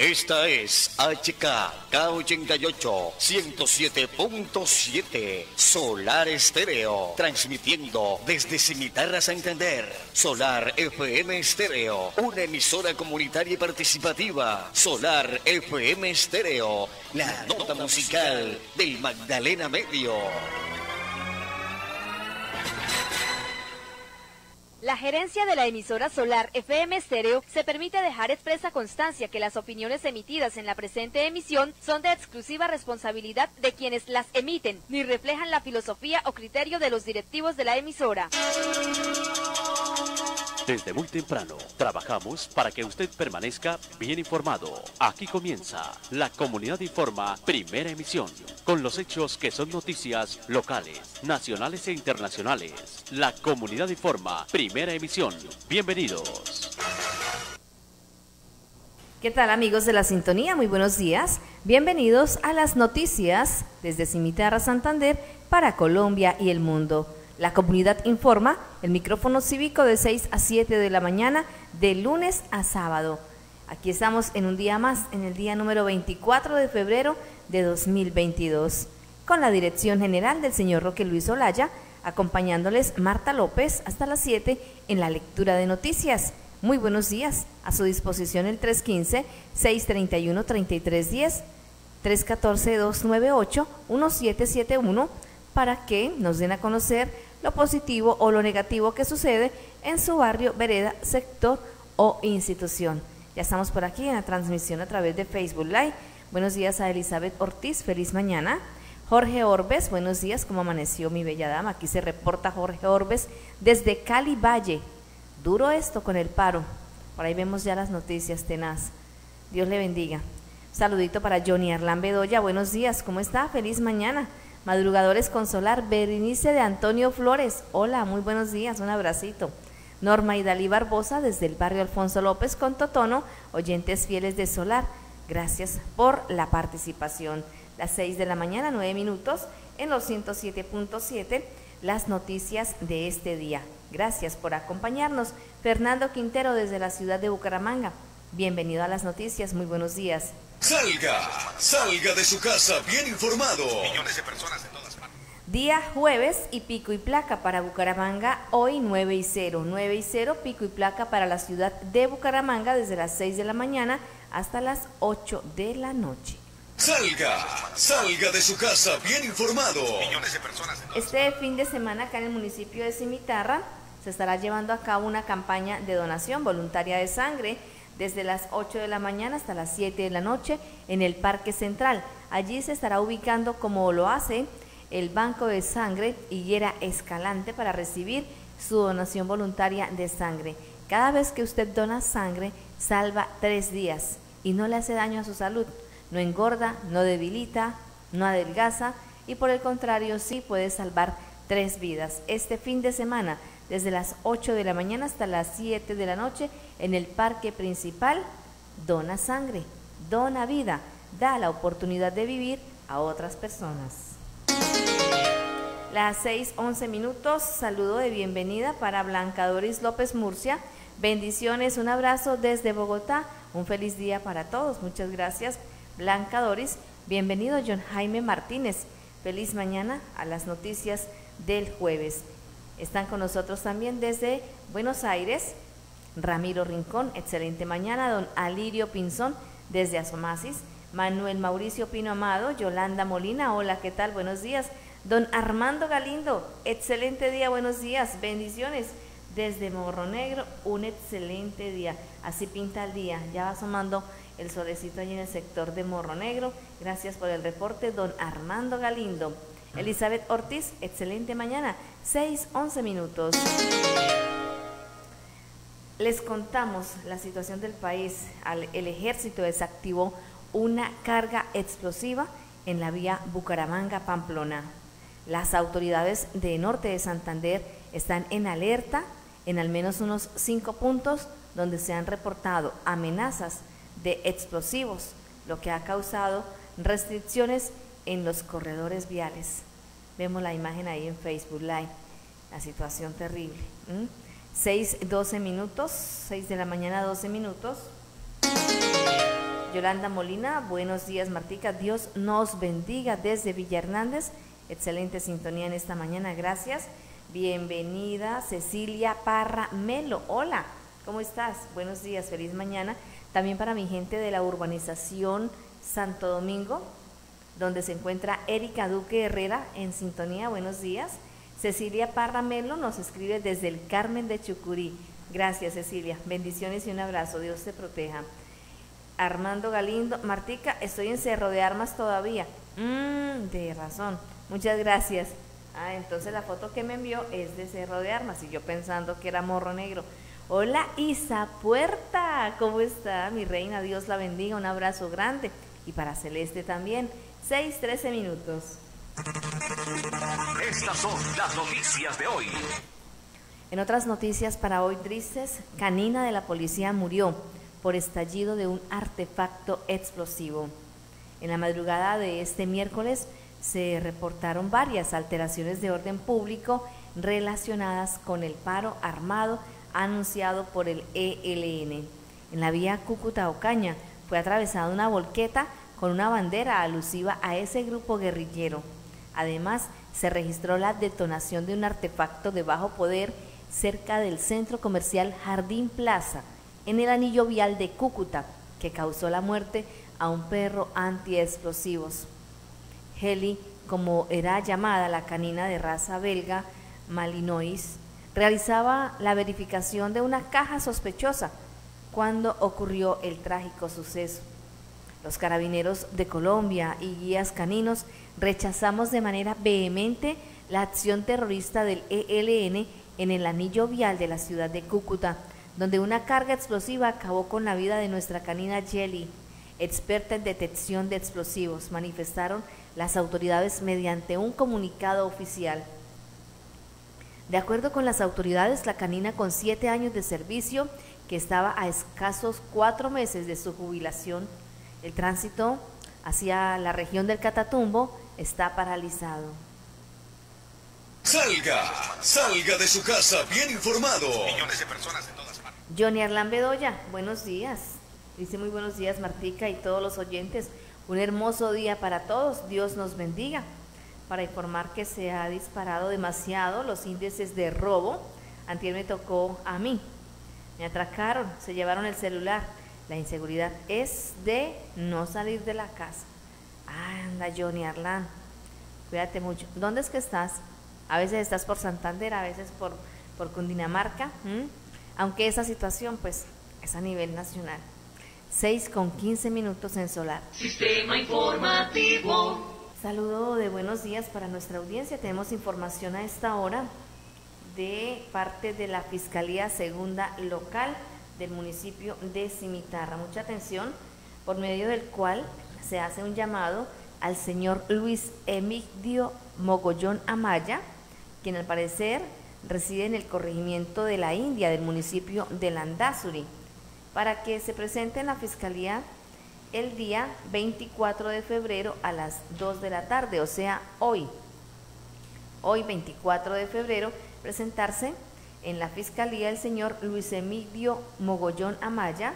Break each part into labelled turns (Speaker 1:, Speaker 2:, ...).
Speaker 1: Esta es HK K88 107.7 Solar Estéreo, transmitiendo desde Cimitarra Santander. Solar FM Estéreo, una emisora comunitaria y participativa. Solar FM Estéreo, la nota musical del Magdalena Medio.
Speaker 2: La gerencia de la emisora solar FM Stereo se permite dejar expresa constancia que las opiniones emitidas en la presente emisión son de exclusiva responsabilidad de quienes las emiten, ni reflejan la filosofía o criterio de los directivos de la emisora.
Speaker 3: Desde muy temprano trabajamos para que usted permanezca bien informado. Aquí comienza La Comunidad Informa, primera emisión, con los hechos que son noticias locales, nacionales e internacionales. La Comunidad Informa, primera emisión. Bienvenidos.
Speaker 2: ¿Qué tal amigos de la sintonía? Muy buenos días. Bienvenidos a las noticias desde Cimitarra Santander para Colombia y el mundo. La comunidad informa el micrófono cívico de 6 a 7 de la mañana de lunes a sábado. Aquí estamos en un día más, en el día número 24 de febrero de 2022, con la dirección general del señor Roque Luis Olaya, acompañándoles Marta López hasta las 7 en la lectura de noticias. Muy buenos días. A su disposición el 315-631-3310, 314-298-1771 para que nos den a conocer lo positivo o lo negativo que sucede en su barrio, vereda, sector o institución. Ya estamos por aquí en la transmisión a través de Facebook Live. Buenos días a Elizabeth Ortiz, feliz mañana. Jorge Orbes, buenos días, ¿cómo amaneció mi bella dama? Aquí se reporta Jorge Orbes desde Cali Valle. Duro esto con el paro. Por ahí vemos ya las noticias tenaz. Dios le bendiga. Saludito para Johnny Arlán Bedoya, buenos días, ¿cómo está? Feliz mañana. Madrugadores con Solar, Berenice de Antonio Flores. Hola, muy buenos días, un abracito. Norma Idalí Barbosa desde el barrio Alfonso López con Totono, oyentes fieles de Solar. Gracias por la participación. Las 6 de la mañana, 9 minutos, en los 107.7, las noticias de este día. Gracias por acompañarnos. Fernando Quintero desde la ciudad de Bucaramanga. Bienvenido a las noticias, muy buenos días.
Speaker 1: Salga, salga de su casa bien informado.
Speaker 4: Millones de personas en todas partes.
Speaker 2: Día jueves y pico y placa para Bucaramanga, hoy 9 y 0. 9 y 0, pico y placa para la ciudad de Bucaramanga desde las 6 de la mañana hasta las 8 de la noche.
Speaker 1: Salga, salga de su casa bien informado.
Speaker 4: Millones de personas en todas
Speaker 2: Este fin de semana acá en el municipio de Cimitarra se estará llevando a cabo una campaña de donación voluntaria de sangre desde las 8 de la mañana hasta las 7 de la noche en el Parque Central. Allí se estará ubicando como lo hace el Banco de Sangre Higuera Escalante para recibir su donación voluntaria de sangre. Cada vez que usted dona sangre, salva tres días y no le hace daño a su salud. No engorda, no debilita, no adelgaza y por el contrario sí puede salvar tres vidas. Este fin de semana desde las 8 de la mañana hasta las 7 de la noche en el parque principal. Dona sangre, dona vida, da la oportunidad de vivir a otras personas. Las 6:11 minutos, saludo de bienvenida para Blanca Doris López Murcia. Bendiciones, un abrazo desde Bogotá. Un feliz día para todos. Muchas gracias, Blanca Doris. Bienvenido, John Jaime Martínez. Feliz mañana a las noticias del jueves. Están con nosotros también desde Buenos Aires, Ramiro Rincón, excelente mañana, don Alirio Pinzón desde Asomasis, Manuel Mauricio Pino Amado, Yolanda Molina, hola, ¿qué tal? Buenos días. Don Armando Galindo, excelente día, buenos días, bendiciones. Desde Morro Negro, un excelente día. Así pinta el día, ya va asomando el solecito allí en el sector de Morro Negro. Gracias por el reporte, don Armando Galindo. Elizabeth Ortiz, excelente mañana, 6, 11 minutos. Les contamos la situación del país. el ejército desactivó una carga explosiva en la vía Bucaramanga-Pamplona. Las autoridades de norte de Santander están en alerta en al menos unos cinco puntos donde se han reportado amenazas de explosivos, lo que ha causado restricciones en los corredores viales. Vemos la imagen ahí en Facebook Live, la situación terrible. 6, 12 minutos, 6 de la mañana, 12 minutos. Yolanda Molina, buenos días Martica, Dios nos bendiga desde Villa Hernández. Excelente sintonía en esta mañana, gracias. Bienvenida Cecilia Parra Melo, hola, ¿cómo estás? Buenos días, feliz mañana. También para mi gente de la urbanización Santo Domingo, donde se encuentra Erika Duque Herrera en sintonía, buenos días. Cecilia Parra Melo nos escribe desde el Carmen de Chucurí. Gracias Cecilia, bendiciones y un abrazo, Dios te proteja. Armando Galindo, Martica, estoy en Cerro de Armas todavía. Mmm, de razón. Muchas gracias. Ah, entonces la foto que me envió es de Cerro de Armas y yo pensando que era Morro Negro. Hola Isa Puerta, ¿cómo está mi reina? Dios la bendiga, un abrazo grande. Y para Celeste también, 6, 13 minutos.
Speaker 1: Estas son las noticias de hoy.
Speaker 2: En otras noticias para hoy tristes, canina de la policía murió por estallido de un artefacto explosivo. En la madrugada de este miércoles se reportaron varias alteraciones de orden público relacionadas con el paro armado anunciado por el ELN. En la vía Cúcuta-Ocaña fue atravesada una volqueta con una bandera alusiva a ese grupo guerrillero. Además, se registró la detonación de un artefacto de bajo poder cerca del centro comercial Jardín Plaza, en el anillo vial de Cúcuta, que causó la muerte a un perro antiexplosivos. Heli, como era llamada la canina de raza belga Malinois, realizaba la verificación de una caja sospechosa cuando ocurrió el trágico suceso. Los carabineros de Colombia y guías caninos rechazamos de manera vehemente la acción terrorista del ELN en el anillo vial de la ciudad de Cúcuta, donde una carga explosiva acabó con la vida de nuestra canina Jelly, experta en detección de explosivos, manifestaron las autoridades mediante un comunicado oficial. De acuerdo con las autoridades, la canina con siete años de servicio, que estaba a escasos cuatro meses de su jubilación, el tránsito hacia la región del Catatumbo está paralizado.
Speaker 1: Salga, salga de su casa bien informado.
Speaker 4: Millones de personas en todas
Speaker 2: Johnny Arlán Bedoya, buenos días. Dice muy buenos días Martica y todos los oyentes. Un hermoso día para todos. Dios nos bendiga. Para informar que se ha disparado demasiado los índices de robo. Antier me tocó a mí. Me atracaron, se llevaron el celular. La inseguridad es de no salir de la casa. anda, Johnny Arlán. Cuídate mucho. ¿Dónde es que estás? A veces estás por Santander, a veces por, por Cundinamarca aunque esa situación pues es a nivel nacional. 6 con 15 minutos en solar.
Speaker 1: Sistema informativo.
Speaker 2: Saludo de buenos días para nuestra audiencia. Tenemos información a esta hora de parte de la Fiscalía Segunda Local del municipio de Cimitarra. Mucha atención, por medio del cual se hace un llamado al señor Luis Emidio Mogollón Amaya, quien al parecer reside en el corregimiento de la India del municipio de Landazuri, para que se presente en la Fiscalía el día 24 de febrero a las 2 de la tarde, o sea, hoy. Hoy 24 de febrero presentarse en la Fiscalía el señor Luis Emilio Mogollón Amaya,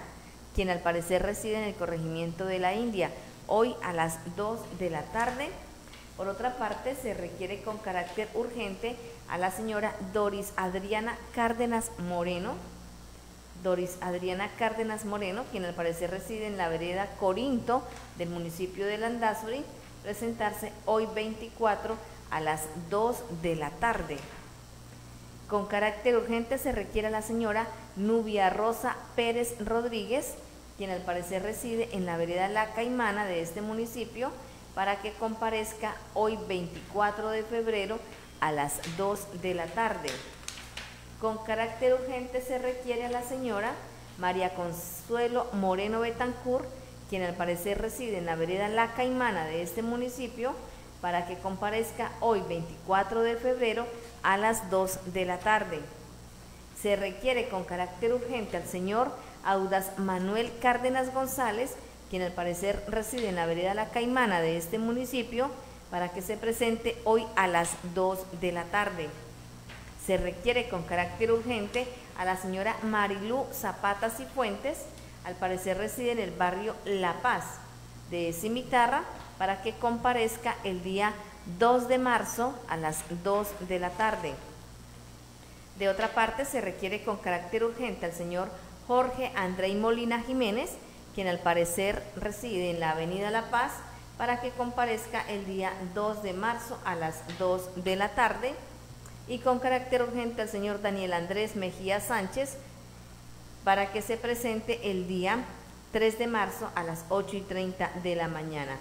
Speaker 2: quien al parecer reside en el corregimiento de la India, hoy a las 2 de la tarde. Por otra parte, se requiere con carácter urgente a la señora Doris Adriana Cárdenas Moreno. Doris Adriana Cárdenas Moreno, quien al parecer reside en la vereda Corinto del municipio de Landazuri, presentarse hoy 24 a las 2 de la tarde. Con carácter urgente se requiere a la señora Nubia Rosa Pérez Rodríguez, quien al parecer reside en la vereda La Caimana de este municipio, para que comparezca hoy 24 de febrero a las 2 de la tarde. Con carácter urgente se requiere a la señora María Consuelo Moreno Betancur, quien al parecer reside en la vereda La Caimana de este municipio, para que comparezca hoy 24 de febrero a las 2 de la tarde. Se requiere con carácter urgente al señor Audas Manuel Cárdenas González, quien al parecer reside en la vereda La Caimana de este municipio, para que se presente hoy a las 2 de la tarde. Se requiere con carácter urgente a la señora Marilú Zapata Cifuentes al parecer reside en el barrio La Paz de Cimitarra para que comparezca el día 2 de marzo a las 2 de la tarde. De otra parte, se requiere con carácter urgente al señor Jorge André Molina Jiménez, quien al parecer reside en la Avenida La Paz, para que comparezca el día 2 de marzo a las 2 de la tarde. Y con carácter urgente al señor Daniel Andrés Mejía Sánchez, para que se presente el día 3 de marzo a las 8 y 30 de la mañana.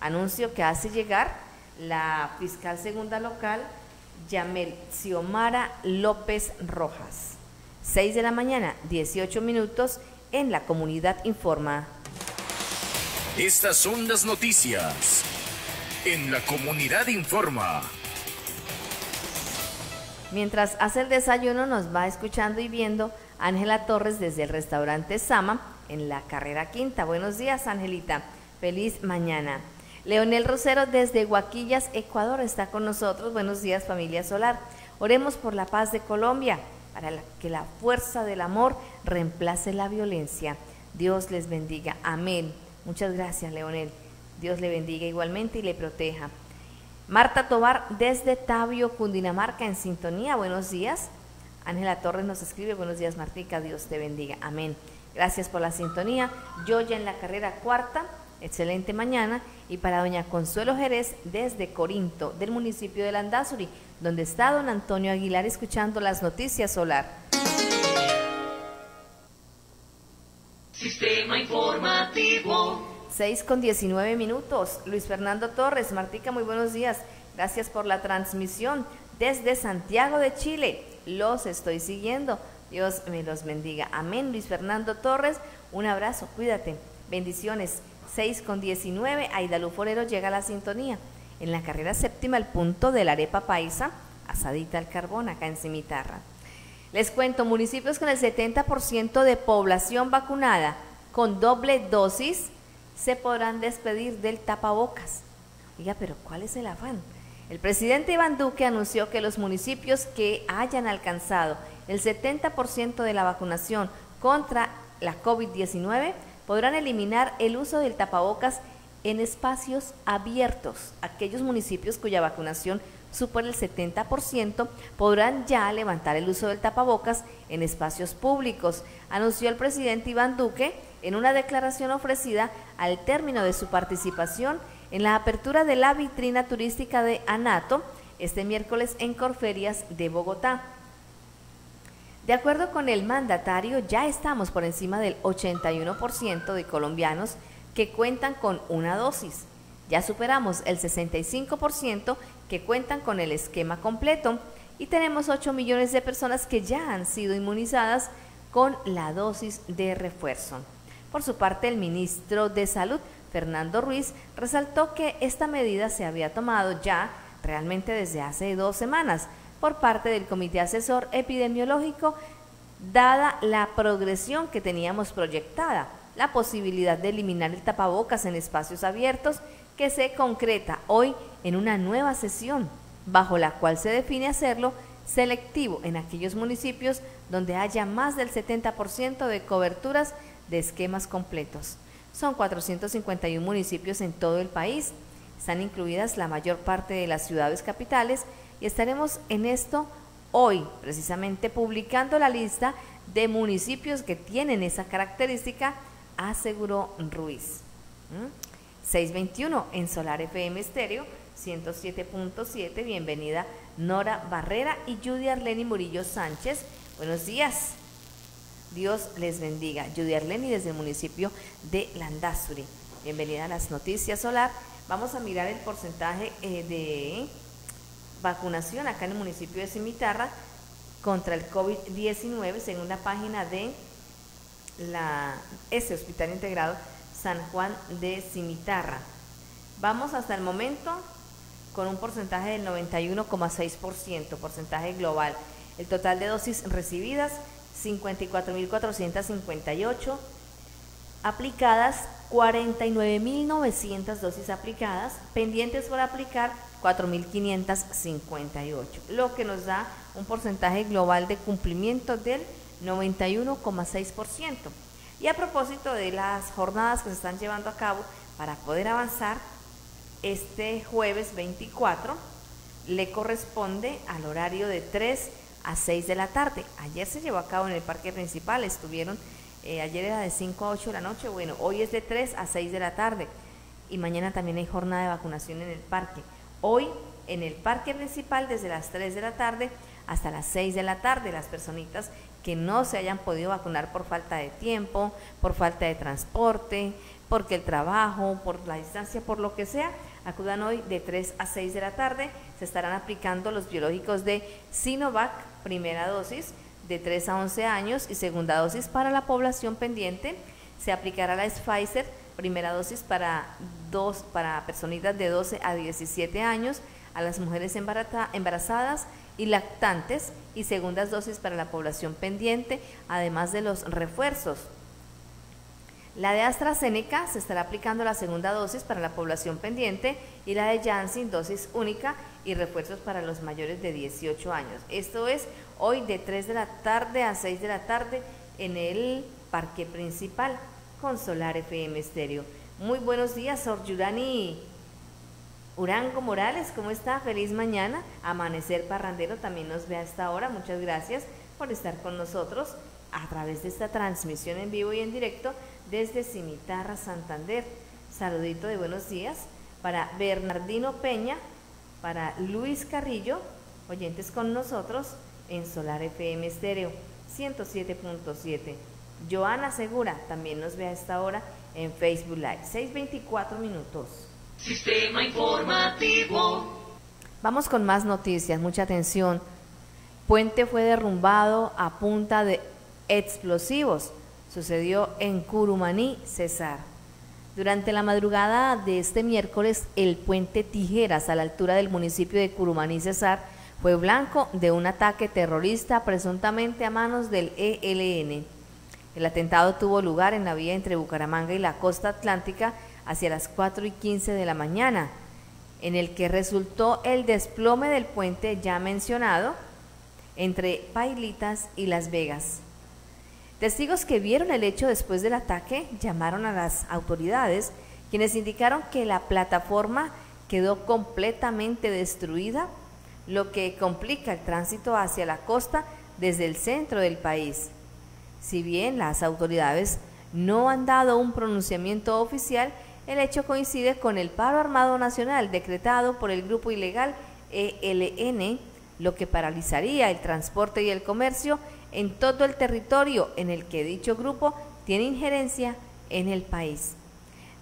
Speaker 2: Anuncio que hace llegar la fiscal segunda local, Yamel Xiomara López Rojas. 6 de la mañana, 18 minutos en la comunidad informa.
Speaker 5: Estas son las noticias en la comunidad informa.
Speaker 2: Mientras hace el desayuno nos va escuchando y viendo Ángela Torres desde el restaurante Sama en la carrera quinta. Buenos días, Angelita. Feliz mañana. Leonel Rosero desde Huaquillas, Ecuador, está con nosotros. Buenos días, familia solar. Oremos por la paz de Colombia, para que la fuerza del amor reemplace la violencia. Dios les bendiga. Amén. Muchas gracias, Leonel. Dios le bendiga igualmente y le proteja. Marta Tobar desde Tabio, Cundinamarca, en sintonía. Buenos días. Ángela Torres nos escribe, buenos días Martica, Dios te bendiga, amén. Gracias por la sintonía. Yo ya en la carrera cuarta, excelente mañana. Y para doña Consuelo Jerez desde Corinto, del municipio de Landazuri, donde está don Antonio Aguilar escuchando las noticias solar.
Speaker 6: Sistema informativo.
Speaker 2: 6 con 19 minutos. Luis Fernando Torres, Martica, muy buenos días. Gracias por la transmisión desde Santiago de Chile los estoy siguiendo. Dios me los bendiga. Amén. Luis Fernando Torres, un abrazo, cuídate. Bendiciones. 6 con 19, Aida Forero llega a la sintonía. En la carrera séptima, el punto de la arepa paisa, asadita al carbón, acá en Cimitarra. Les cuento, municipios con el 70% de población vacunada con doble dosis se podrán despedir del tapabocas. Oiga, pero ¿cuál es el afán? El presidente Iván Duque anunció que los municipios que hayan alcanzado el 70% de la vacunación contra la COVID-19 podrán eliminar el uso del tapabocas en espacios abiertos. Aquellos municipios cuya vacunación supera el 70% podrán ya levantar el uso del tapabocas en espacios públicos, anunció el presidente Iván Duque en una declaración ofrecida al término de su participación en la apertura de la vitrina turística de Anato este miércoles en Corferias de Bogotá. De acuerdo con el mandatario, ya estamos por encima del 81% de colombianos que cuentan con una dosis. Ya superamos el 65% que cuentan con el esquema completo y tenemos 8 millones de personas que ya han sido inmunizadas con la dosis de refuerzo. Por su parte, el ministro de Salud Fernando Ruiz, resaltó que esta medida se había tomado ya realmente desde hace dos semanas por parte del Comité Asesor Epidemiológico, dada la progresión que teníamos proyectada, la posibilidad de eliminar el tapabocas en espacios abiertos que se concreta hoy en una nueva sesión, bajo la cual se define hacerlo selectivo en aquellos municipios donde haya más del 70% de coberturas de esquemas completos. Son 451 municipios en todo el país. Están incluidas la mayor parte de las ciudades capitales y estaremos en esto hoy, precisamente publicando la lista de municipios que tienen esa característica, aseguró Ruiz. 621 en Solar FM Estéreo, 107.7. Bienvenida Nora Barrera y Judy Arleni Murillo Sánchez. Buenos días. Dios les bendiga. Judy Arleni desde el municipio de Landazuri. Bienvenida a las noticias solar. Vamos a mirar el porcentaje eh, de vacunación acá en el municipio de Cimitarra contra el COVID-19 según la página de la ese Hospital Integrado San Juan de Cimitarra. Vamos hasta el momento con un porcentaje del 91,6%, porcentaje global. El total de dosis recibidas 54.458 aplicadas, 49.900 dosis aplicadas, pendientes por aplicar 4.558, lo que nos da un porcentaje global de cumplimiento del 91,6%. Y a propósito de las jornadas que se están llevando a cabo para poder avanzar, este jueves 24 le corresponde al horario de 3 a 6 de la tarde. Ayer se llevó a cabo en el parque principal, estuvieron, eh, ayer era de 5 a 8 de la noche, bueno, hoy es de 3 a 6 de la tarde y mañana también hay jornada de vacunación en el parque. Hoy en el parque principal desde las 3 de la tarde hasta las 6 de la tarde, las personitas que no se hayan podido vacunar por falta de tiempo, por falta de transporte, porque el trabajo, por la distancia, por lo que sea, acudan hoy de 3 a 6 de la tarde. Se estarán aplicando los biológicos de Sinovac, primera dosis, de 3 a 11 años y segunda dosis para la población pendiente. Se aplicará la Pfizer, primera dosis para, dos, para personitas de 12 a 17 años, a las mujeres embarazadas y lactantes y segundas dosis para la población pendiente, además de los refuerzos. La de AstraZeneca se estará aplicando la segunda dosis para la población pendiente y la de Janssen dosis única y refuerzos para los mayores de 18 años. Esto es hoy de 3 de la tarde a 6 de la tarde en el parque principal con Solar FM Estéreo. Muy buenos días, Sor Yurani Urango Morales, ¿cómo está? Feliz mañana. Amanecer Parrandero también nos ve a esta hora. Muchas gracias por estar con nosotros a través de esta transmisión en vivo y en directo desde Cimitarra, Santander. Saludito de buenos días para Bernardino Peña, para Luis Carrillo, oyentes con nosotros en Solar FM Estéreo 107.7. Joana Segura también nos ve a esta hora en Facebook Live. 6.24 minutos.
Speaker 6: Sistema informativo.
Speaker 2: Vamos con más noticias, mucha atención. Puente fue derrumbado a punta de explosivos. Sucedió en Curumaní, Cesar. Durante la madrugada de este miércoles, el puente Tijeras, a la altura del municipio de Curumaní, Cesar, fue blanco de un ataque terrorista presuntamente a manos del ELN. El atentado tuvo lugar en la vía entre Bucaramanga y la costa atlántica hacia las 4 y 15 de la mañana, en el que resultó el desplome del puente ya mencionado entre Pailitas y Las Vegas. Testigos que vieron el hecho después del ataque llamaron a las autoridades, quienes indicaron que la plataforma quedó completamente destruida, lo que complica el tránsito hacia la costa desde el centro del país. Si bien las autoridades no han dado un pronunciamiento oficial, el hecho coincide con el paro armado nacional decretado por el grupo ilegal ELN, lo que paralizaría el transporte y el comercio en todo el territorio en el que dicho grupo tiene injerencia en el país.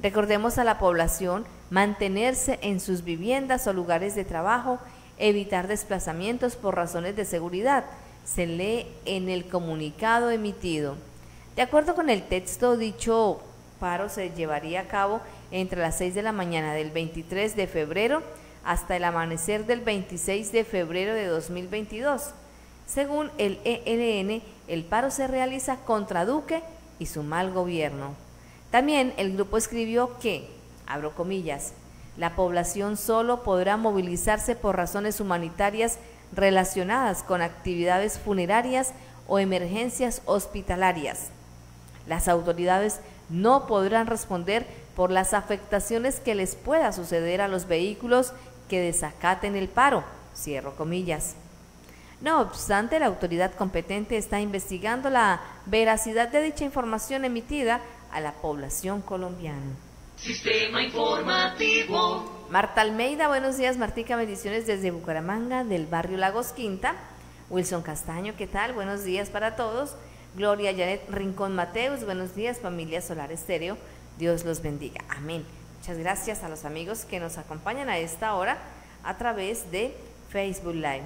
Speaker 2: Recordemos a la población mantenerse en sus viviendas o lugares de trabajo, evitar desplazamientos por razones de seguridad, se lee en el comunicado emitido. De acuerdo con el texto, dicho paro se llevaría a cabo entre las 6 de la mañana del 23 de febrero hasta el amanecer del 26 de febrero de 2022. Según el ELN, el paro se realiza contra Duque y su mal gobierno. También el grupo escribió que, abro comillas, la población solo podrá movilizarse por razones humanitarias relacionadas con actividades funerarias o emergencias hospitalarias. Las autoridades no podrán responder por las afectaciones que les pueda suceder a los vehículos que desacaten el paro. Cierro comillas. No obstante, la autoridad competente está investigando la veracidad de dicha información emitida a la población colombiana.
Speaker 6: Sistema informativo.
Speaker 2: Marta Almeida, buenos días, Martica, bendiciones desde Bucaramanga, del barrio Lagos Quinta. Wilson Castaño, ¿qué tal? Buenos días para todos. Gloria Janet Rincón Mateus, buenos días, familia Solar Estéreo. Dios los bendiga. Amén. Muchas gracias a los amigos que nos acompañan a esta hora a través de Facebook Live.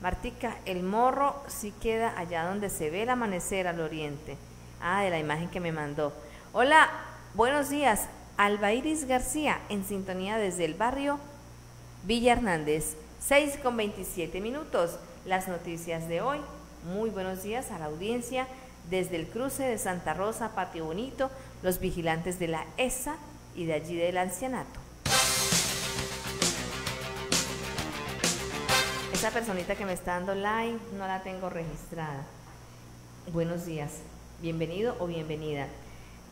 Speaker 2: Martica, el morro sí queda allá donde se ve el amanecer al oriente. Ah, de la imagen que me mandó. Hola, buenos días. Alba Iris García en sintonía desde el barrio Villa Hernández. 6 con 27 minutos. Las noticias de hoy. Muy buenos días a la audiencia desde el cruce de Santa Rosa, Patio Bonito, los vigilantes de la ESA y de allí del ancianato. Esa personita que me está dando like no la tengo registrada. Buenos días, bienvenido o bienvenida.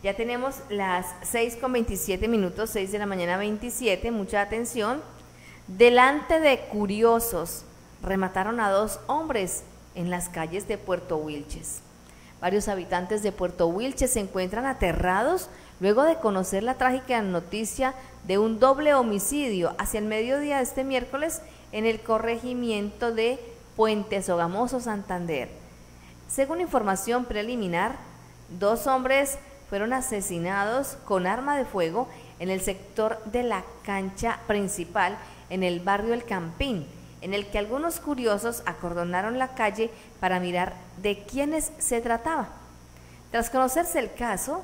Speaker 2: Ya tenemos las 6 con 27 minutos, 6 de la mañana 27, mucha atención. Delante de curiosos, remataron a dos hombres en las calles de Puerto Wilches. Varios habitantes de Puerto Wilches se encuentran aterrados luego de conocer la trágica noticia de un doble homicidio hacia el mediodía de este miércoles en el corregimiento de Puente Sogamoso, Santander. Según información preliminar, dos hombres fueron asesinados con arma de fuego en el sector de la cancha principal en el barrio El Campín, en el que algunos curiosos acordonaron la calle para mirar de quiénes se trataba. Tras conocerse el caso,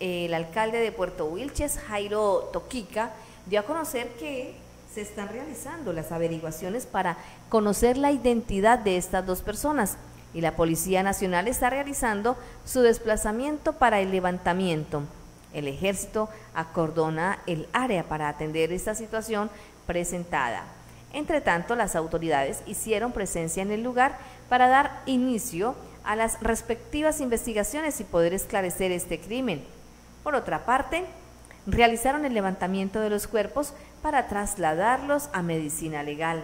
Speaker 2: el alcalde de Puerto Wilches, Jairo Toquica, dio a conocer que se están realizando las averiguaciones para conocer la identidad de estas dos personas y la Policía Nacional está realizando su desplazamiento para el levantamiento. El ejército acordona el área para atender esta situación presentada. Entre tanto, las autoridades hicieron presencia en el lugar para dar inicio a las respectivas investigaciones y poder esclarecer este crimen. Por otra parte, realizaron el levantamiento de los cuerpos para trasladarlos a medicina legal.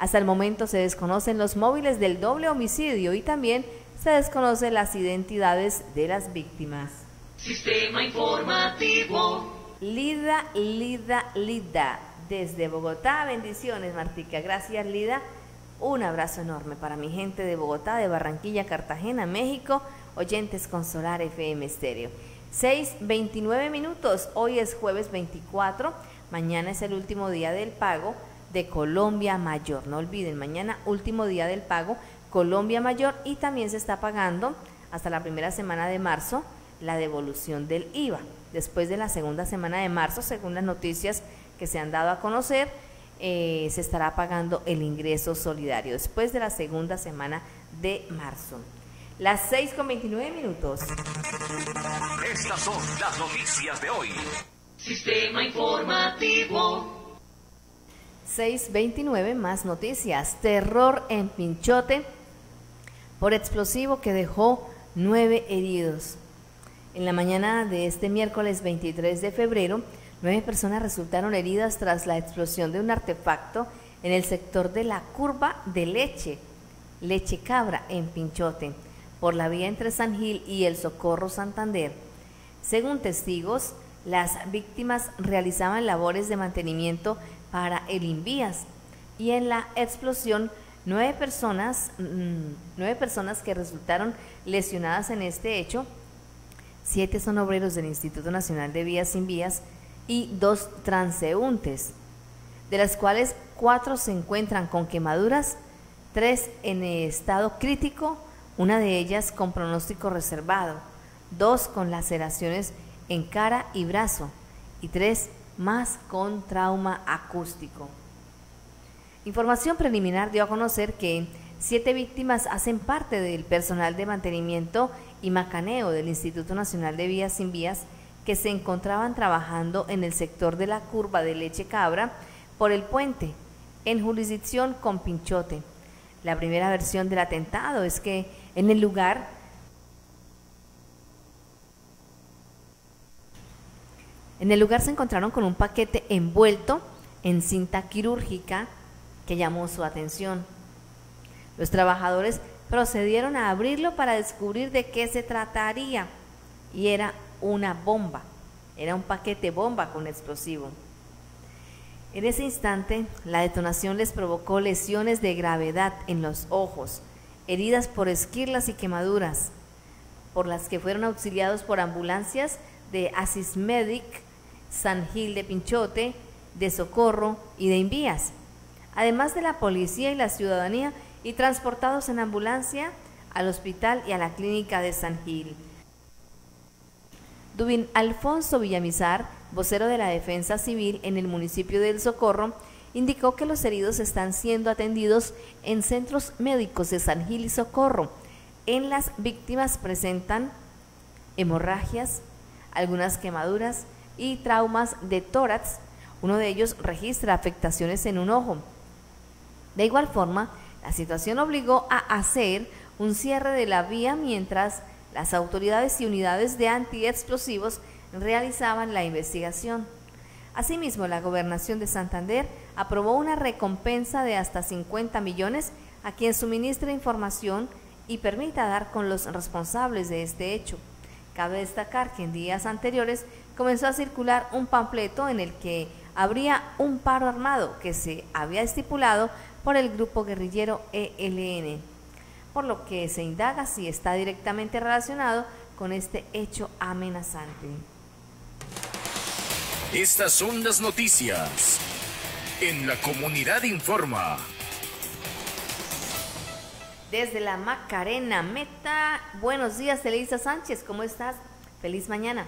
Speaker 2: Hasta el momento se desconocen los móviles del doble homicidio y también se desconocen las identidades de las víctimas.
Speaker 6: Sistema informativo.
Speaker 2: Lida, Lida, Lida. Desde Bogotá, bendiciones Martica. Gracias Lida. Un abrazo enorme para mi gente de Bogotá, de Barranquilla, Cartagena, México, oyentes con Solar FM Estéreo. 6.29 minutos, hoy es jueves 24, mañana es el último día del pago de Colombia Mayor. No olviden, mañana último día del pago Colombia Mayor y también se está pagando hasta la primera semana de marzo la devolución del IVA. Después de la segunda semana de marzo, según las noticias que se han dado a conocer, eh, se estará pagando el ingreso solidario después de la segunda semana de marzo. Las 6 con 29 minutos.
Speaker 5: Estas son las noticias de hoy.
Speaker 6: Sistema informativo.
Speaker 2: 629 más noticias. Terror en Pinchote por explosivo que dejó nueve heridos. En la mañana de este miércoles 23 de febrero, nueve personas resultaron heridas tras la explosión de un artefacto en el sector de la curva de leche, leche cabra en Pinchote, por la vía entre San Gil y el Socorro Santander. Según testigos, las víctimas realizaban labores de mantenimiento para el Invías. Y en la explosión nueve personas, mm, nueve personas que resultaron lesionadas en este hecho, siete son obreros del Instituto Nacional de Vías Sin Vías y dos transeúntes, de las cuales cuatro se encuentran con quemaduras, tres en estado crítico, una de ellas con pronóstico reservado, dos con laceraciones en cara y brazo y tres más con trauma acústico. Información preliminar dio a conocer que siete víctimas hacen parte del personal de mantenimiento y macaneo del Instituto Nacional de Vías Sin Vías que se encontraban trabajando en el sector de la curva de leche cabra por el puente, en jurisdicción con Pinchote. La primera versión del atentado es que en el lugar En el lugar se encontraron con un paquete envuelto en cinta quirúrgica que llamó su atención. Los trabajadores procedieron a abrirlo para descubrir de qué se trataría y era una bomba, era un paquete bomba con explosivo. En ese instante, la detonación les provocó lesiones de gravedad en los ojos, heridas por esquirlas y quemaduras, por las que fueron auxiliados por ambulancias de Asismedic San Gil de Pinchote, de Socorro y de Invías, además de la policía y la ciudadanía, y transportados en ambulancia al hospital y a la clínica de San Gil. Dubin Alfonso Villamizar, vocero de la Defensa Civil en el municipio del Socorro, indicó que los heridos están siendo atendidos en centros médicos de San Gil y Socorro. En las víctimas presentan hemorragias, algunas quemaduras, y traumas de tórax. Uno de ellos registra afectaciones en un ojo. De igual forma, la situación obligó a hacer un cierre de la vía mientras Las autoridades y unidades de antiexplosivos realizaban la investigación. Asimismo, la gobernación de Santander aprobó una recompensa de hasta 50 millones a quien suministre información y permita dar con los responsables de este hecho. Cabe destacar que en días anteriores comenzó a circular un panfleto en el que habría un paro armado que se había estipulado por el grupo guerrillero ELN, por lo que se indaga si está directamente relacionado con este hecho amenazante.
Speaker 5: Estas son las noticias. En la comunidad informa.
Speaker 2: Desde la Macarena Meta, buenos días, Elisa Sánchez, ¿cómo estás? Feliz mañana.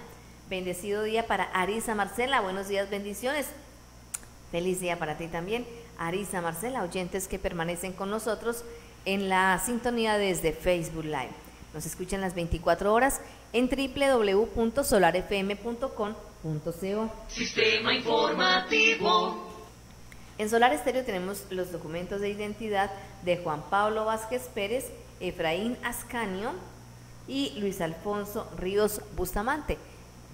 Speaker 2: Bendecido día para Arisa Marcela, buenos días, bendiciones. Feliz día para ti también, Arisa Marcela, oyentes que permanecen con nosotros en la sintonía desde Facebook Live. Nos escuchan las 24 horas en www.solarfm.com.co.
Speaker 6: Sistema informativo.
Speaker 2: En Solar Estéreo tenemos los documentos de identidad de Juan Pablo Vázquez Pérez, Efraín Ascanio y Luis Alfonso Ríos Bustamante.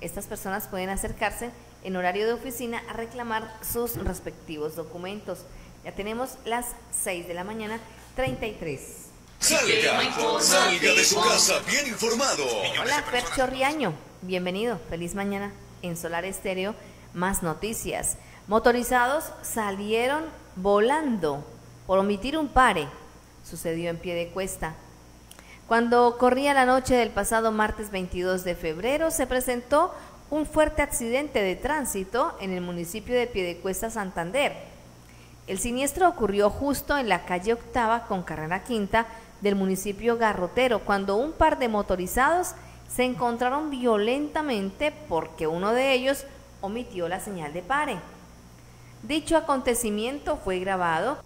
Speaker 2: Estas personas pueden acercarse en horario de oficina a reclamar sus respectivos documentos. Ya tenemos las 6 de la mañana, 33.
Speaker 1: Salga, salga de su casa bien informado.
Speaker 2: Hola, Percho Riaño. Bienvenido. Feliz mañana en Solar Estéreo. Más noticias. Motorizados salieron volando por omitir un pare. Sucedió en pie de cuesta. Cuando corría la noche del pasado martes 22 de febrero, se presentó un fuerte accidente de tránsito en el municipio de Piedecuesta, Santander. El siniestro ocurrió justo en la calle Octava con Carrera Quinta del municipio Garrotero, cuando un par de motorizados se encontraron violentamente porque uno de ellos omitió la señal de pare. Dicho acontecimiento fue grabado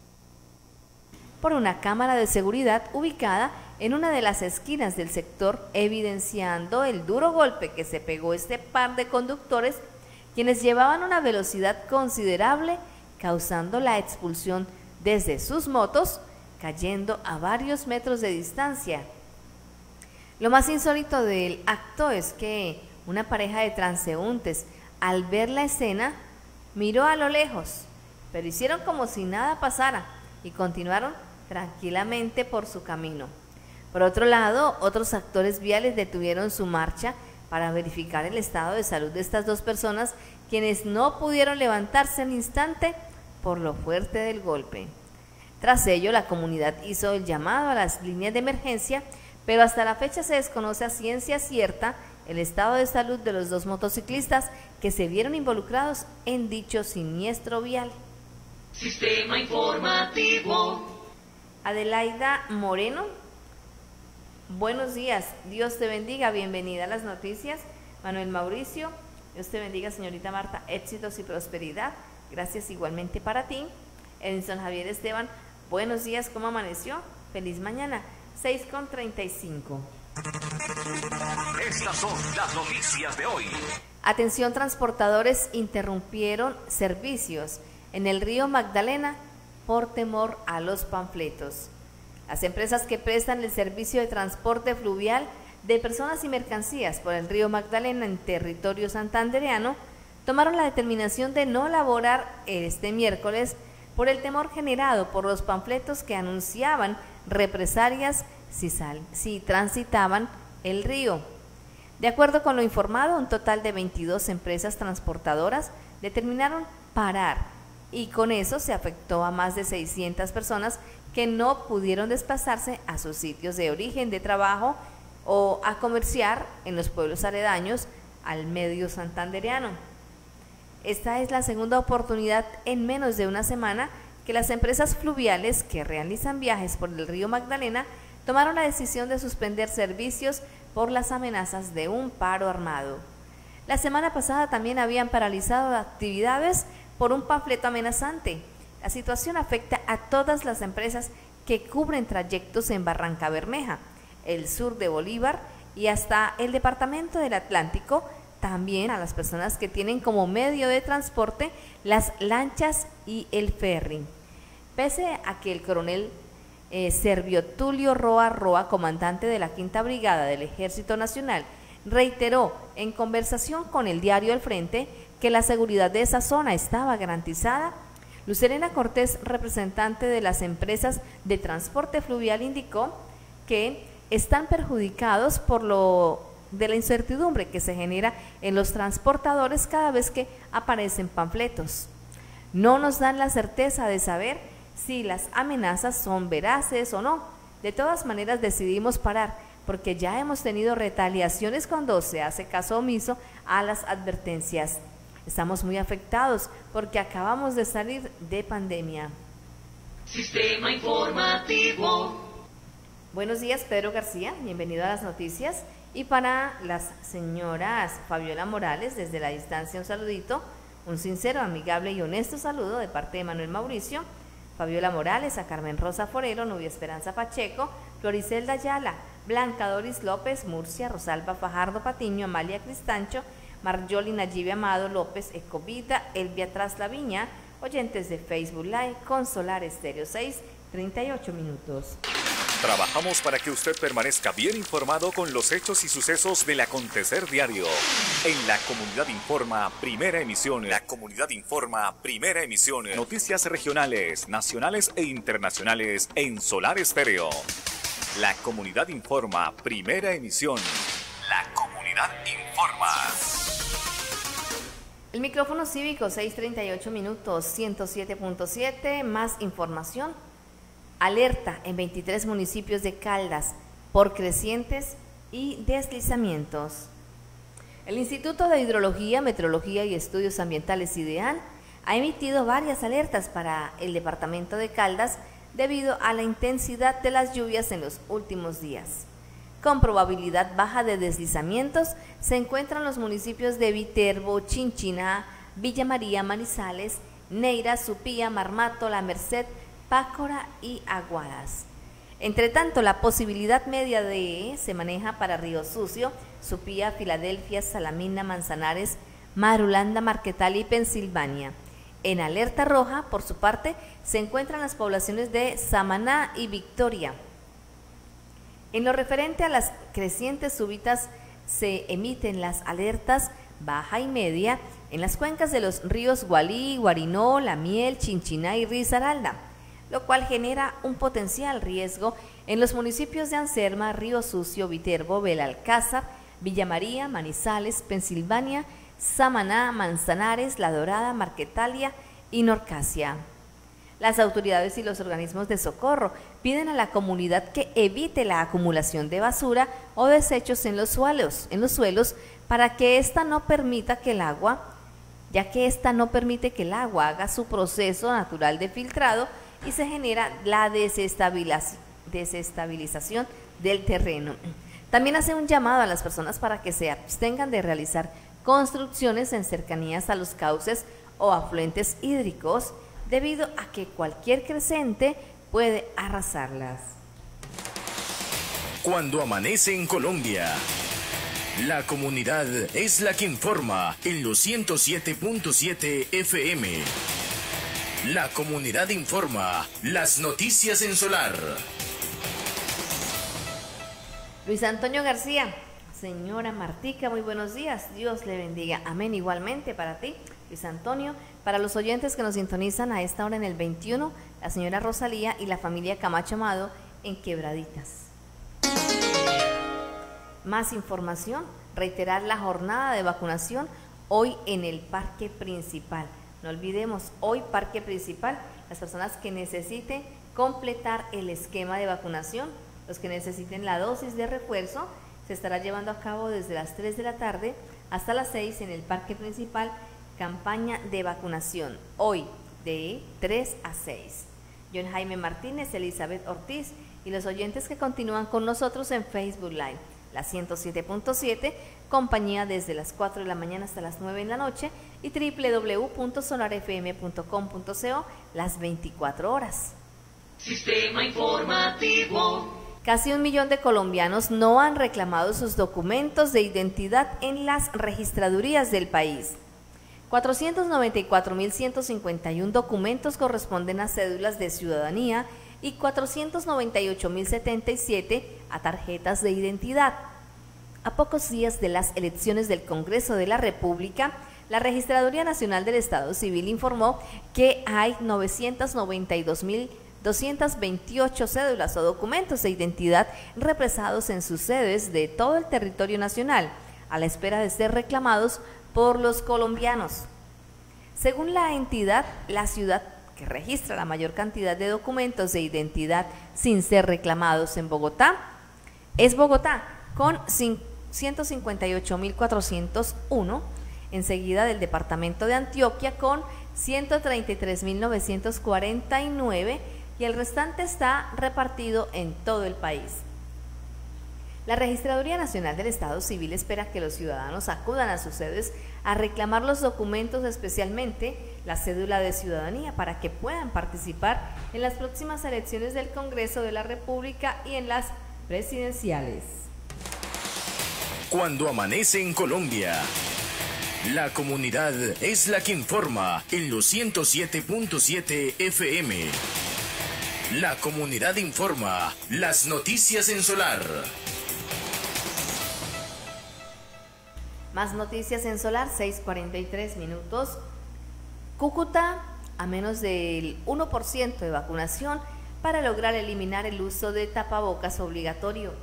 Speaker 2: por una cámara de seguridad ubicada en una de las esquinas del sector, evidenciando el duro golpe que se pegó este par de conductores, quienes llevaban una velocidad considerable, causando la expulsión desde sus motos, cayendo a varios metros de distancia. Lo más insólito del acto es que una pareja de transeúntes, al ver la escena, miró a lo lejos, pero hicieron como si nada pasara y continuaron tranquilamente por su camino. Por otro lado, otros actores viales detuvieron su marcha para verificar el estado de salud de estas dos personas, quienes no pudieron levantarse al instante por lo fuerte del golpe. Tras ello, la comunidad hizo el llamado a las líneas de emergencia, pero hasta la fecha se desconoce a ciencia cierta el estado de salud de los dos motociclistas que se vieron involucrados en dicho siniestro vial.
Speaker 6: Sistema informativo.
Speaker 2: Adelaida Moreno, buenos días, Dios te bendiga, bienvenida a las noticias. Manuel Mauricio, Dios te bendiga, señorita Marta, éxitos y prosperidad. Gracias igualmente para ti. Edison Javier Esteban, buenos días, ¿cómo amaneció? Feliz mañana, 6 con 35.
Speaker 5: Estas son las noticias de hoy.
Speaker 2: Atención, transportadores interrumpieron servicios en el río Magdalena por temor a los panfletos. Las empresas que prestan el servicio de transporte fluvial de personas y mercancías por el río Magdalena en territorio santandereano tomaron la determinación de no laborar este miércoles por el temor generado por los panfletos que anunciaban represalias si, si transitaban el río. De acuerdo con lo informado, un total de 22 empresas transportadoras determinaron parar y con eso se afectó a más de 600 personas que no pudieron desplazarse a sus sitios de origen de trabajo o a comerciar en los pueblos aledaños al medio santandereano. Esta es la segunda oportunidad en menos de una semana que las empresas fluviales que realizan viajes por el río Magdalena tomaron la decisión de suspender servicios por las amenazas de un paro armado. La semana pasada también habían paralizado actividades por un panfleto amenazante. La situación afecta a todas las empresas que cubren trayectos en Barranca Bermeja, el sur de Bolívar y hasta el departamento del Atlántico, también a las personas que tienen como medio de transporte las lanchas y el ferry. Pese a que el coronel eh, Servio Tulio Roa Roa, comandante de la Quinta Brigada del Ejército Nacional, reiteró en conversación con el diario El Frente que la seguridad de esa zona estaba garantizada. Lucerena Cortés, representante de las empresas de transporte fluvial, indicó que están perjudicados por lo de la incertidumbre que se genera en los transportadores cada vez que aparecen panfletos. No nos dan la certeza de saber si las amenazas son veraces o no. De todas maneras decidimos parar porque ya hemos tenido retaliaciones cuando se hace caso omiso a las advertencias. Estamos muy afectados porque acabamos de salir de pandemia.
Speaker 6: Sistema informativo.
Speaker 2: Buenos días, Pedro García. Bienvenido a las noticias. Y para las señoras Fabiola Morales, desde la distancia, un saludito, un sincero, amigable y honesto saludo de parte de Manuel Mauricio, Fabiola Morales, a Carmen Rosa Forero, Nubia Esperanza Pacheco, Floricelda Ayala, Blanca Doris López, Murcia, Rosalba Fajardo Patiño, Amalia Cristancho, Marjoli Nayibe Amado López, Ecovita, Elvia Traslaviña, oyentes de Facebook Live con Solar Estéreo 6, 38 minutos.
Speaker 5: Trabajamos para que usted permanezca bien informado con los hechos y sucesos del acontecer diario. En la Comunidad Informa, primera emisión. La Comunidad Informa, primera emisión. Noticias regionales, nacionales e internacionales en Solar Estéreo. La Comunidad Informa, primera emisión. La Comunidad Informa.
Speaker 2: El micrófono cívico 638 minutos 107.7, más información. Alerta en 23 municipios de Caldas por crecientes y deslizamientos. El Instituto de Hidrología, Meteorología y Estudios Ambientales IDEAN ha emitido varias alertas para el departamento de Caldas debido a la intensidad de las lluvias en los últimos días con probabilidad baja de deslizamientos se encuentran los municipios de Viterbo, Chinchina, Villa María, Manizales, Neira, Supía, Marmato, La Merced, Pácora y Aguadas. Entre tanto, la posibilidad media de se maneja para Río Sucio, Supía, Filadelfia, Salamina, Manzanares, Marulanda, Marquetal y Pensilvania. En alerta roja, por su parte, se encuentran las poblaciones de Samaná y Victoria. En lo referente a las crecientes súbitas, se emiten las alertas baja y media en las cuencas de los ríos Gualí, Guarinó, La Miel, Chinchiná y Risaralda, lo cual genera un potencial riesgo en los municipios de Anserma, Río Sucio, Viterbo, Belalcázar, Villa María, Manizales, Pensilvania, Samaná, Manzanares, La Dorada, Marquetalia y Norcasia. Las autoridades y los organismos de socorro piden a la comunidad que evite la acumulación de basura o desechos en los suelos, en los suelos para que ésta no permita que el agua, ya que ésta no permite que el agua haga su proceso natural de filtrado y se genera la desestabilización del terreno. También hace un llamado a las personas para que se abstengan de realizar construcciones en cercanías a los cauces o afluentes hídricos debido a que cualquier crecente puede arrasarlas.
Speaker 5: Cuando amanece en Colombia. La comunidad es la que informa en los 107.7 FM. La comunidad informa las noticias en solar.
Speaker 2: Luis Antonio García, señora Martica, muy buenos días. Dios le bendiga. Amén igualmente para ti, Luis Antonio. Para los oyentes que nos sintonizan a esta hora en el 21, la señora Rosalía y la familia Camacho Amado en Quebraditas. Más información, reiterar la jornada de vacunación hoy en el parque principal. No olvidemos, hoy parque principal, las personas que necesiten completar el esquema de vacunación, los que necesiten la dosis de refuerzo, se estará llevando a cabo desde las 3 de la tarde hasta las 6 en el parque principal campaña de vacunación hoy de 3 a 6. John Jaime Martínez, Elizabeth Ortiz y los oyentes que continúan con nosotros en Facebook Live, la 107.7, compañía desde las 4 de la mañana hasta las 9 de la noche y www.solarfm.com.co las 24 horas.
Speaker 6: Sistema informativo.
Speaker 2: Casi un millón de colombianos no han reclamado sus documentos de identidad en las registradurías del país. 494.151 documentos corresponden a cédulas de ciudadanía y 498.077 a tarjetas de identidad. A pocos días de las elecciones del Congreso de la República, la Registraduría Nacional del Estado Civil informó que hay 992.228 cédulas o documentos de identidad represados en sus sedes de todo el territorio nacional, a la espera de ser reclamados por los colombianos. Según la entidad, la ciudad que registra la mayor cantidad de documentos de identidad sin ser reclamados en Bogotá es Bogotá, con 158.401, enseguida del departamento de Antioquia con 133.949 y el restante está repartido en todo el país. La Registraduría Nacional del Estado Civil espera que los ciudadanos acudan a sus sedes a reclamar los documentos, especialmente la cédula de ciudadanía, para que puedan participar en las próximas elecciones del Congreso de la República y en las presidenciales.
Speaker 7: Cuando amanece en Colombia. La comunidad es la que informa en los 107.7 FM. La comunidad informa las noticias en solar.
Speaker 2: Más noticias en Solar, 6:43 minutos. Cúcuta a menos del 1% de vacunación para lograr eliminar el uso de tapabocas obligatorio.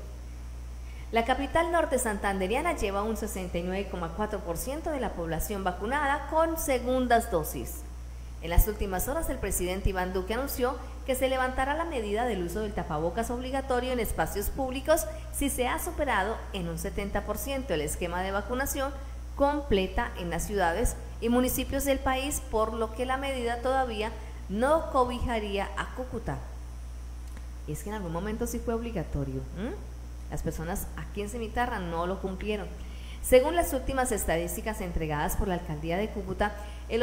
Speaker 2: La capital norte santanderiana lleva un 69,4% de la población vacunada con segundas dosis. En las últimas horas, el presidente Iván Duque anunció que se levantará la medida del uso del tapabocas obligatorio en espacios públicos si se ha superado en un 70% el esquema de vacunación completa en las ciudades y municipios del país, por lo que la medida todavía no cobijaría a Cúcuta. Es que en algún momento sí fue obligatorio. Las personas aquí en Cimitarra no lo cumplieron. Según las últimas estadísticas entregadas por la alcaldía de Cúcuta, el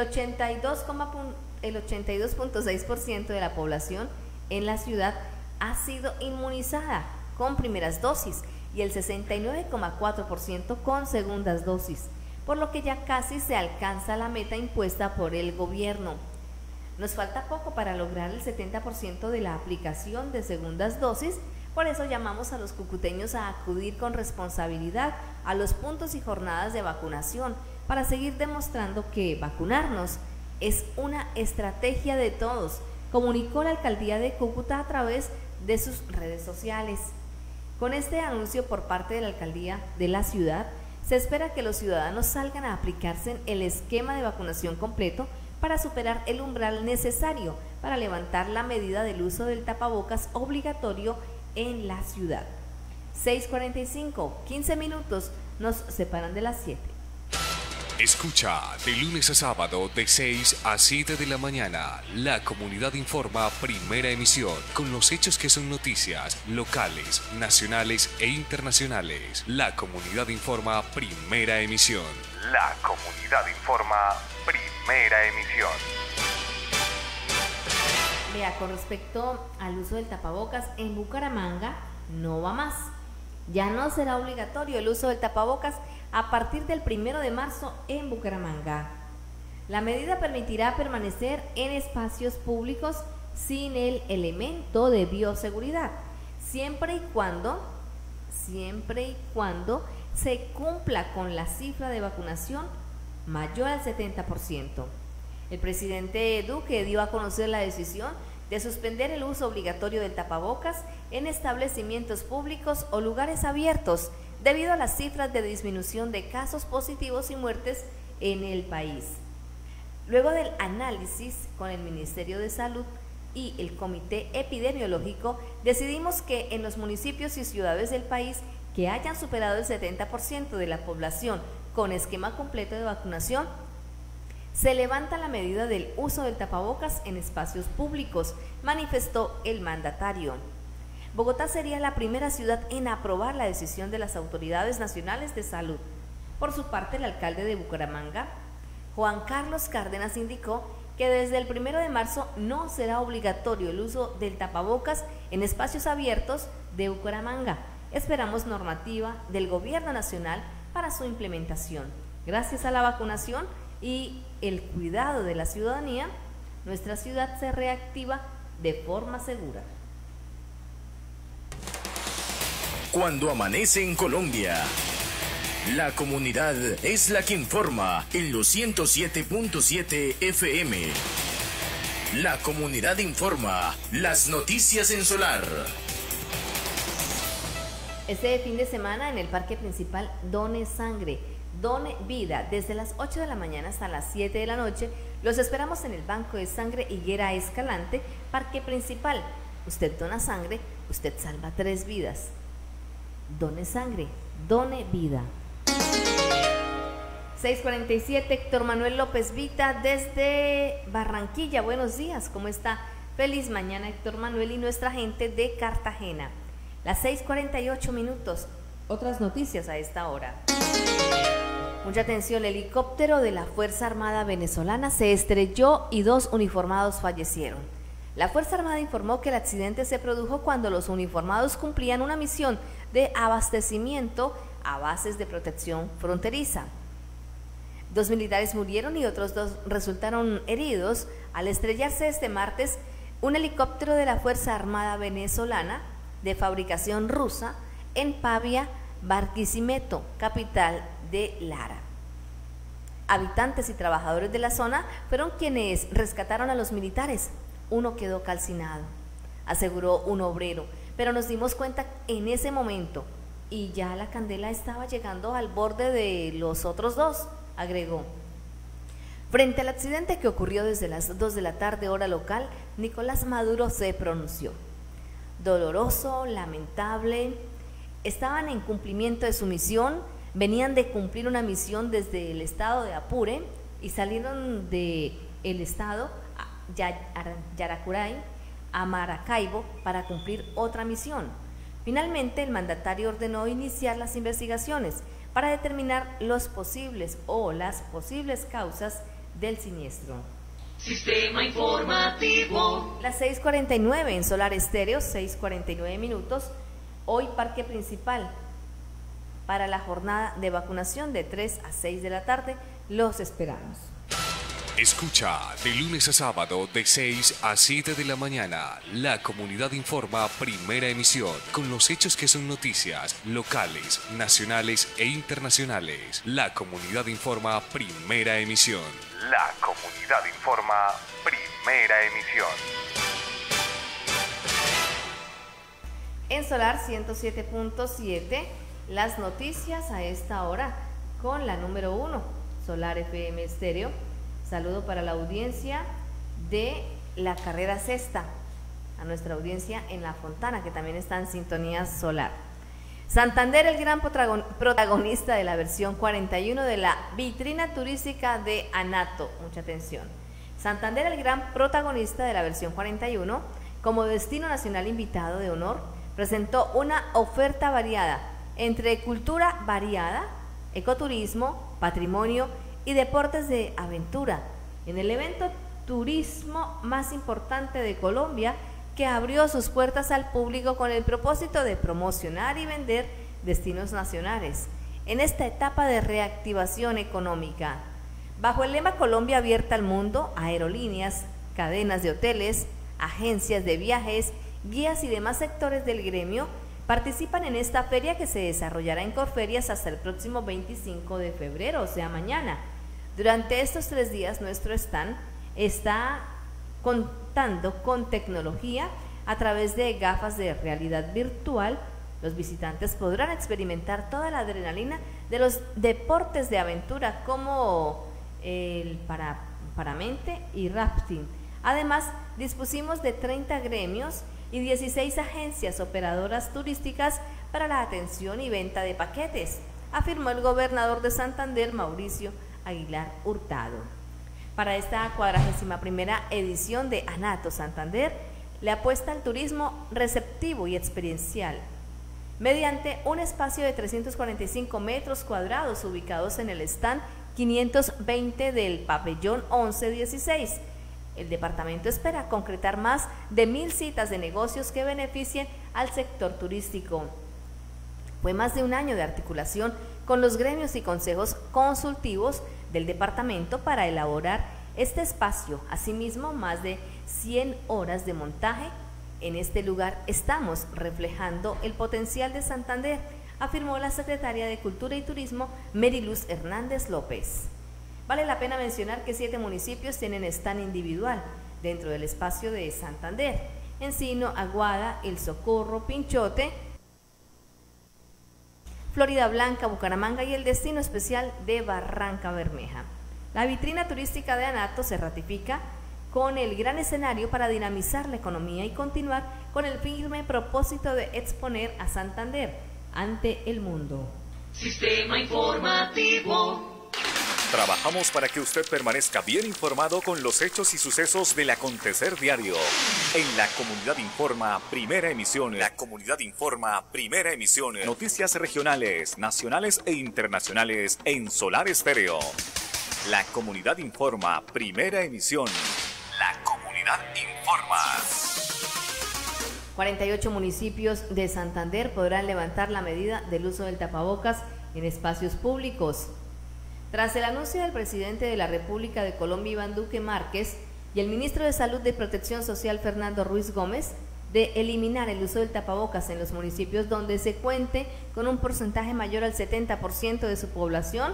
Speaker 2: 82,6% de la población en la ciudad ha sido inmunizada con primeras dosis y el 69,4% con segundas dosis, por lo que ya casi se alcanza la meta impuesta por el gobierno. Nos falta poco para lograr el 70% de la aplicación de segundas dosis por eso llamamos a los cucuteños a acudir con responsabilidad a los puntos y jornadas de vacunación para seguir demostrando que vacunarnos es una estrategia de todos, comunicó la alcaldía de Cúcuta a través de sus redes sociales. Con este anuncio por parte de la alcaldía de la ciudad, se espera que los ciudadanos salgan a aplicarse el esquema de vacunación completo para superar el umbral necesario para levantar la medida del uso del tapabocas obligatorio en la ciudad. 6.45, 15 minutos nos separan de las 7.
Speaker 8: Escucha de lunes a sábado de 6 a 7 de la mañana. La comunidad informa primera emisión con los hechos que son noticias locales, nacionales e internacionales. La comunidad informa primera emisión.
Speaker 5: La comunidad informa primera emisión.
Speaker 2: Vea, con respecto al uso del tapabocas en Bucaramanga, no va más. Ya no será obligatorio el uso del tapabocas a partir del primero de marzo en Bucaramanga. La medida permitirá permanecer en espacios públicos sin el elemento de bioseguridad, siempre y cuando, siempre y cuando se cumpla con la cifra de vacunación mayor al 70%. El presidente Duque dio a conocer la decisión de suspender el uso obligatorio del tapabocas en establecimientos públicos o lugares abiertos debido a las cifras de disminución de casos positivos y muertes en el país. Luego del análisis con el Ministerio de Salud y el Comité Epidemiológico, decidimos que en los municipios y ciudades del país que hayan superado el 70% de la población con esquema completo de vacunación, se levanta la medida del uso del tapabocas en espacios públicos, manifestó el mandatario. Bogotá sería la primera ciudad en aprobar la decisión de las autoridades nacionales de salud. Por su parte, el alcalde de Bucaramanga, Juan Carlos Cárdenas, indicó que desde el primero de marzo no será obligatorio el uso del tapabocas en espacios abiertos de Bucaramanga. Esperamos normativa del gobierno nacional para su implementación. Gracias a la vacunación, y el cuidado de la ciudadanía, nuestra ciudad se reactiva de forma segura.
Speaker 7: Cuando amanece en Colombia. La comunidad es la que informa en los 107.7 FM. La comunidad informa las noticias en solar.
Speaker 2: Este fin de semana en el parque principal Done Sangre, Done Vida, desde las 8 de la mañana hasta las 7 de la noche, los esperamos en el Banco de Sangre Higuera Escalante, parque principal. Usted dona sangre, usted salva tres vidas. Done sangre, done vida. 647, Héctor Manuel López Vita desde Barranquilla. Buenos días, ¿cómo está? Feliz mañana, Héctor Manuel y nuestra gente de Cartagena. Las 6:48 minutos. Otras noticias a esta hora. Mucha atención, el helicóptero de la Fuerza Armada venezolana se estrelló y dos uniformados fallecieron. La Fuerza Armada informó que el accidente se produjo cuando los uniformados cumplían una misión de abastecimiento a bases de protección fronteriza. Dos militares murieron y otros dos resultaron heridos al estrellarse este martes un helicóptero de la Fuerza Armada venezolana de fabricación rusa en Pavia, Barquisimeto, capital de Lara. Habitantes y trabajadores de la zona fueron quienes rescataron a los militares. Uno quedó calcinado, aseguró un obrero, pero nos dimos cuenta en ese momento y ya la candela estaba llegando al borde de los otros dos agregó. Frente al accidente que ocurrió desde las 2 de la tarde hora local, Nicolás Maduro se pronunció. Doloroso, lamentable, estaban en cumplimiento de su misión, venían de cumplir una misión desde el estado de Apure y salieron de el estado Yaracuray a Maracaibo para cumplir otra misión. Finalmente, el mandatario ordenó iniciar las investigaciones para determinar los posibles o las posibles causas del siniestro.
Speaker 6: Sistema informativo.
Speaker 2: Las 6:49 en Solar Estéreo, 6:49 minutos. Hoy Parque Principal para la jornada de vacunación de 3 a 6 de la tarde. Los esperamos.
Speaker 8: Escucha de lunes a sábado de 6 a 7 de la mañana. La comunidad informa primera emisión con los hechos que son noticias locales, nacionales e internacionales. La comunidad informa primera emisión.
Speaker 5: La comunidad informa primera emisión.
Speaker 2: En Solar 107.7, las noticias a esta hora con la número 1, Solar FM Estéreo Saludo para la audiencia de la carrera sexta, a nuestra audiencia en La Fontana, que también está en sintonía solar. Santander, el gran protagonista de la versión 41 de la vitrina turística de Anato. Mucha atención. Santander, el gran protagonista de la versión 41, como destino nacional invitado de honor, presentó una oferta variada entre cultura variada, ecoturismo, patrimonio y deportes de aventura, en el evento turismo más importante de Colombia que abrió sus puertas al público con el propósito de promocionar y vender destinos nacionales en esta etapa de reactivación económica. Bajo el lema Colombia abierta al mundo, aerolíneas, cadenas de hoteles, agencias de viajes, guías y demás sectores del gremio participan en esta feria que se desarrollará en Corferias hasta el próximo 25 de febrero, o sea, mañana. Durante estos tres días nuestro stand está contando con tecnología a través de gafas de realidad virtual. Los visitantes podrán experimentar toda la adrenalina de los deportes de aventura como el para, paramente y rafting. Además, dispusimos de 30 gremios y 16 agencias operadoras turísticas para la atención y venta de paquetes, afirmó el gobernador de Santander, Mauricio Aguilar Hurtado. Para esta cuadragésima primera edición de Anato Santander, le apuesta al turismo receptivo y experiencial, mediante un espacio de 345 metros cuadrados ubicados en el stand 520 del pabellón 1116. El departamento espera concretar más de mil citas de negocios que beneficien al sector turístico. Fue más de un año de articulación con los gremios y consejos consultivos del departamento para elaborar este espacio. Asimismo, más de 100 horas de montaje En este lugar estamos reflejando el potencial de Santander, afirmó la secretaria de Cultura y Turismo, Meriluz Hernández López. Vale la pena mencionar que siete municipios tienen stand individual dentro del espacio de Santander. Encino, Aguada, El Socorro, Pinchote, Florida Blanca, Bucaramanga y el destino especial de Barranca Bermeja. La vitrina turística de Anato se ratifica con el gran escenario para dinamizar la economía y continuar con el firme propósito de exponer a Santander ante el mundo.
Speaker 6: Sistema informativo.
Speaker 5: Trabajamos para que usted permanezca bien informado con los hechos y sucesos del acontecer diario. En la Comunidad Informa, primera emisión. La Comunidad Informa, primera emisión. Noticias regionales, nacionales e internacionales en Solar Estéreo. La Comunidad Informa, primera emisión. La comunidad informa.
Speaker 2: 48 municipios de Santander podrán levantar la medida del uso del tapabocas en espacios públicos. Tras el anuncio del presidente de la República de Colombia, Iván Duque Márquez, y el ministro de Salud de Protección Social, Fernando Ruiz Gómez, de eliminar el uso del tapabocas en los municipios donde se cuente con un porcentaje mayor al 70% de su población,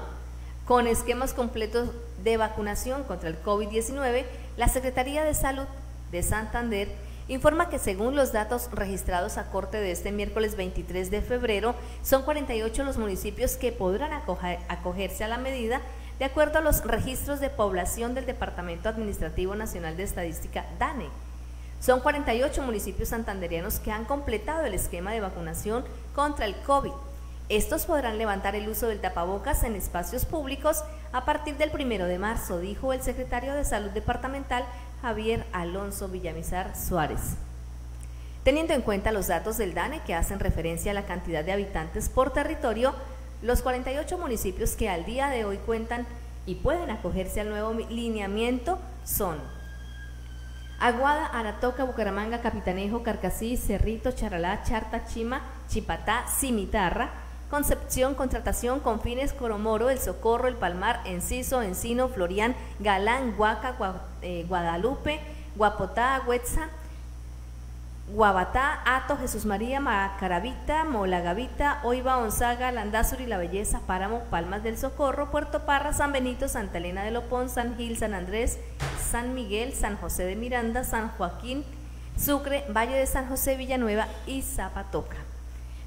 Speaker 2: con esquemas completos de vacunación contra el COVID-19, la Secretaría de Salud de Santander informa que según los datos registrados a corte de este miércoles 23 de febrero, son 48 los municipios que podrán acogerse a la medida de acuerdo a los registros de población del Departamento Administrativo Nacional de Estadística DANE. Son 48 municipios santanderianos que han completado el esquema de vacunación contra el COVID estos podrán levantar el uso del tapabocas en espacios públicos a partir del primero de marzo, dijo el secretario de Salud Departamental Javier Alonso Villamizar Suárez. Teniendo en cuenta los datos del DANE que hacen referencia a la cantidad de habitantes por territorio, los 48 municipios que al día de hoy cuentan y pueden acogerse al nuevo lineamiento son Aguada, Aratoca, Bucaramanga, Capitanejo, Carcasí, Cerrito, Charalá, Charta, Chima, Chipatá, Cimitarra, Concepción, Contratación, Confines, Coromoro, El Socorro, El Palmar, Enciso, Encino, Florián, Galán, Huaca, eh, Guadalupe, Guapotá, Huetza, Guabatá, Ato, Jesús María, Macaravita, Molagavita, Oiva, Onzaga, Landazuri, La Belleza, Páramo, Palmas del Socorro, Puerto Parra, San Benito, Santa Elena de Lopón, San Gil, San Andrés, San Miguel, San José de Miranda, San Joaquín, Sucre, Valle de San José, Villanueva y Zapatoca.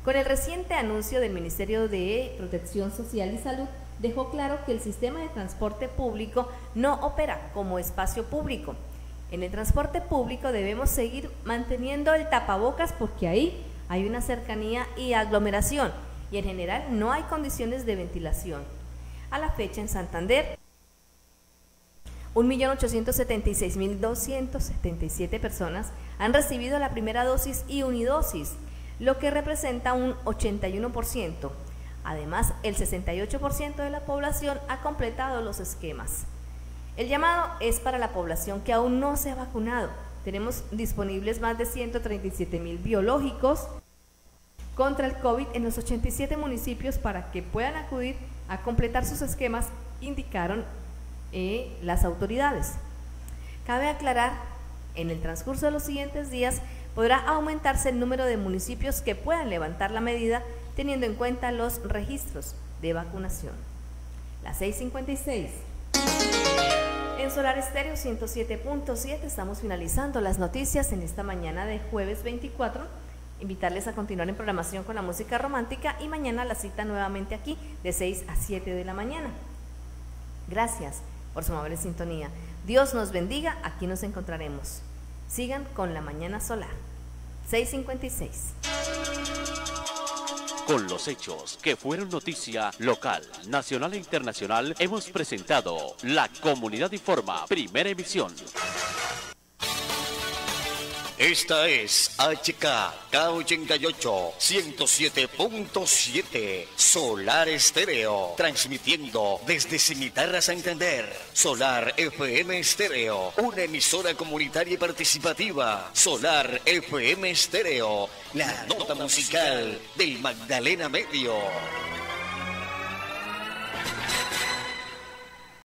Speaker 2: Con el reciente anuncio del Ministerio de Protección Social y Salud, dejó claro que el sistema de transporte público no opera como espacio público. En el transporte público debemos seguir manteniendo el tapabocas porque ahí hay una cercanía y aglomeración y en general no hay condiciones de ventilación. A la fecha en Santander, 1.876.277 personas han recibido la primera dosis y unidosis lo que representa un 81%. Además, el 68% de la población ha completado los esquemas. El llamado es para la población que aún no se ha vacunado. Tenemos disponibles más de 137 mil biológicos contra el COVID en los 87 municipios para que puedan acudir a completar sus esquemas, indicaron eh, las autoridades. Cabe aclarar, en el transcurso de los siguientes días podrá aumentarse el número de municipios que puedan levantar la medida teniendo en cuenta los registros de vacunación. Las 656. En Solar Estéreo 107.7 estamos finalizando las noticias en esta mañana de jueves 24. Invitarles a continuar en programación con la música romántica y mañana la cita nuevamente aquí de 6 a 7 de la mañana. Gracias por su amable sintonía. Dios nos bendiga, aquí nos encontraremos. Sigan con la mañana solar. 656.
Speaker 3: Con los hechos que fueron noticia local, nacional e internacional, hemos presentado La Comunidad Informa, primera emisión.
Speaker 1: Esta es HK K88 107.7 Solar Estéreo, transmitiendo desde Cimitarra Santander. Solar FM Estéreo, una emisora comunitaria y participativa. Solar FM Estéreo, la nota musical del Magdalena Medio.